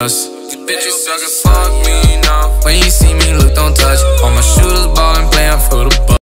These bitches suckin' fuck me.